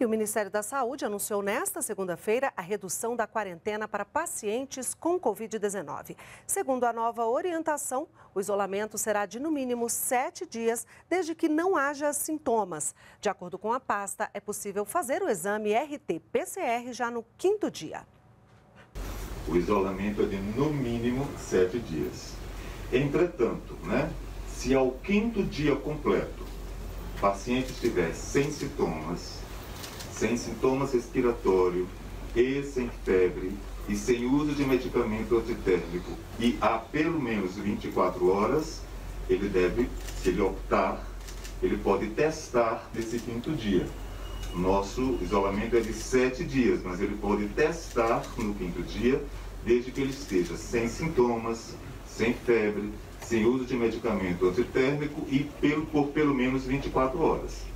E o Ministério da Saúde anunciou nesta segunda-feira a redução da quarentena para pacientes com Covid-19. Segundo a nova orientação, o isolamento será de no mínimo sete dias, desde que não haja sintomas. De acordo com a pasta, é possível fazer o exame RT-PCR já no quinto dia. O isolamento é de no mínimo sete dias. Entretanto, né, se ao quinto dia completo o paciente estiver sem sintomas, sem sintomas respiratórios e sem febre e sem uso de medicamento antitérmico e há pelo menos 24 horas, ele deve, se ele optar, ele pode testar nesse quinto dia. Nosso isolamento é de sete dias, mas ele pode testar no quinto dia, desde que ele esteja sem sintomas, sem febre, sem uso de medicamento antitérmico e por pelo menos 24 horas.